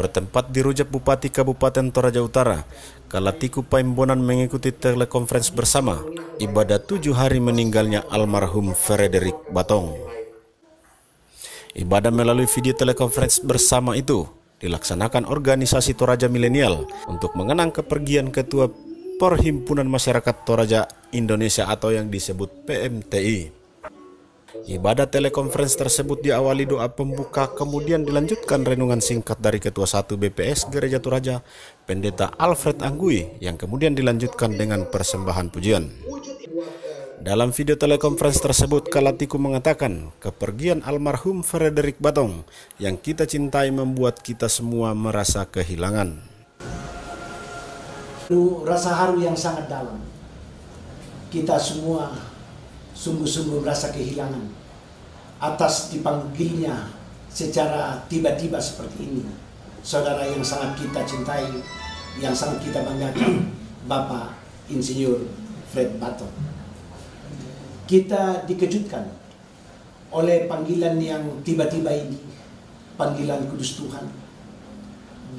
Bertempat di Rujak Bupati Kabupaten Toraja Utara, Kalatiku Paimbonan mengikuti telekonferensi bersama ibadah tujuh hari meninggalnya almarhum Frederick Batong. Ibadah melalui video telekonferensi bersama itu dilaksanakan organisasi Toraja Milenial untuk mengenang kepergian Ketua Perhimpunan Masyarakat Toraja Indonesia atau yang disebut PMTI. Ibadah telekonferensi tersebut diawali doa pembuka, kemudian dilanjutkan renungan singkat dari Ketua 1 BPS Gereja Toraja, Pendeta Alfred Anggui, yang kemudian dilanjutkan dengan persembahan pujian. Dalam video telekonferensi tersebut, Kalatiku mengatakan, kepergian almarhum Frederick Batong yang kita cintai membuat kita semua merasa kehilangan. Rasa haru yang sangat dalam. Kita semua sungguh-sungguh merasa kehilangan atas dipanggilnya secara tiba-tiba seperti ini. Saudara yang sangat kita cintai, yang sangat kita banggakan, Bapak Insinyur Fred Bato. Kita dikejutkan oleh panggilan yang tiba-tiba ini, panggilan kudus Tuhan.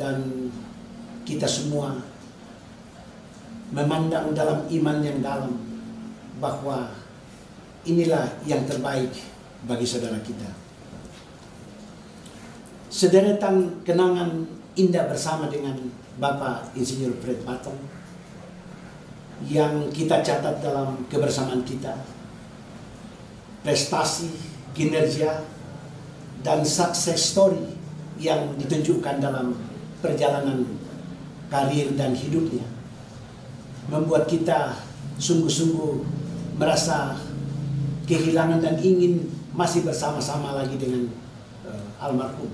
Dan kita semua memandang dalam iman yang dalam bahwa inilah yang terbaik bagi saudara kita. Sederetan kenangan indah bersama dengan Bapak Insinyur Fred Patong yang kita catat dalam kebersamaan kita. Prestasi, kinerja, dan success story yang ditunjukkan dalam perjalanan karir dan hidupnya membuat kita sungguh-sungguh merasa kehilangan dan ingin masih bersama-sama lagi dengan uh, almarhum.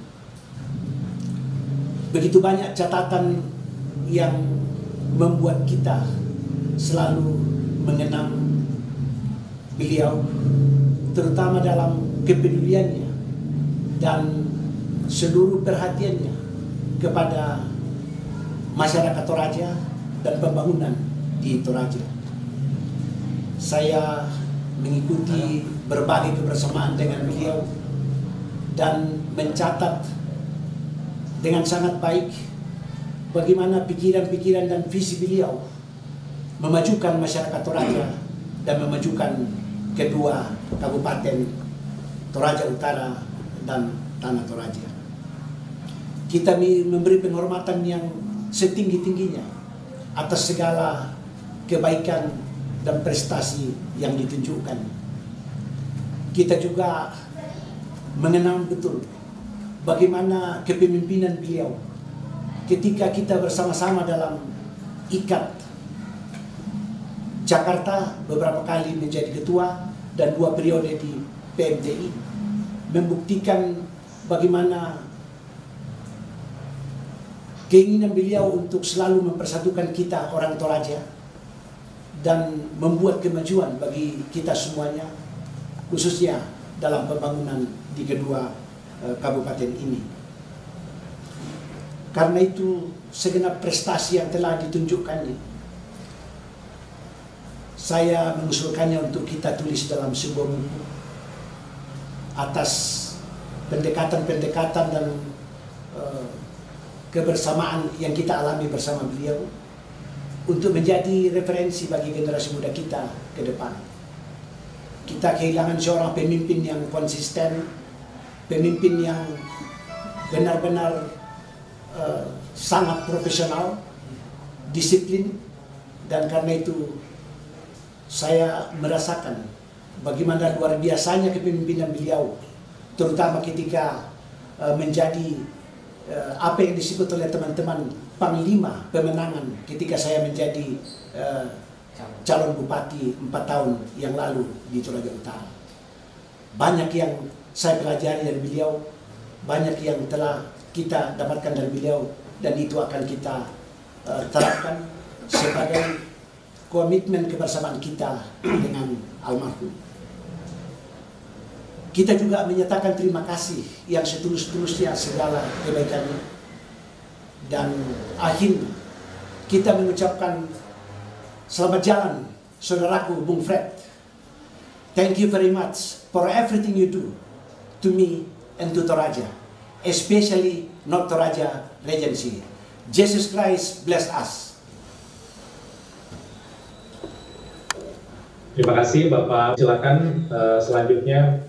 Begitu banyak catatan yang membuat kita selalu mengenang beliau, terutama dalam kepeduliannya dan seluruh perhatiannya kepada masyarakat Toraja dan pembangunan di Toraja. Saya mengikuti berbagai kebersamaan dengan beliau dan mencatat dengan sangat baik bagaimana pikiran-pikiran dan visi beliau memajukan masyarakat Toraja dan memajukan kedua kabupaten Toraja Utara dan Tanah Toraja. Kita memberi penghormatan yang setinggi-tingginya atas segala kebaikan dan prestasi yang ditunjukkan. Kita juga mengenang betul bagaimana kepemimpinan beliau ketika kita bersama-sama dalam ikat Jakarta beberapa kali menjadi ketua dan dua periode di PMTI membuktikan bagaimana keinginan beliau untuk selalu mempersatukan kita orang Toraja dan membuat kemajuan bagi kita semuanya khususnya dalam pembangunan di kedua uh, kabupaten ini. Karena itu segenap prestasi yang telah ditunjukkannya saya mengusulkannya untuk kita tulis dalam sebuah buku atas pendekatan-pendekatan dan uh, kebersamaan yang kita alami bersama beliau untuk menjadi referensi bagi generasi muda kita ke depan. Kita kehilangan seorang pemimpin yang konsisten, pemimpin yang benar-benar uh, sangat profesional, disiplin, dan karena itu saya merasakan bagaimana luar biasanya kepemimpinan beliau, terutama ketika uh, menjadi uh, apa yang disebut oleh teman-teman panglima pemenangan ketika saya menjadi uh, calon bupati empat tahun yang lalu di Toraja Utara. Banyak yang saya pelajari dari beliau, banyak yang telah kita dapatkan dari beliau dan itu akan kita uh, terapkan sebagai komitmen kebersamaan kita dengan almarhum. Kita juga menyatakan terima kasih yang setulus-tulusnya segala kebaikannya dan akhirnya kita mengucapkan selamat jalan saudaraku Bung Fred. Thank you very much for everything you do to me and to Toraja, especially not Toraja Regency. Jesus Christ bless us. Terima kasih Bapak. Silakan uh, selanjutnya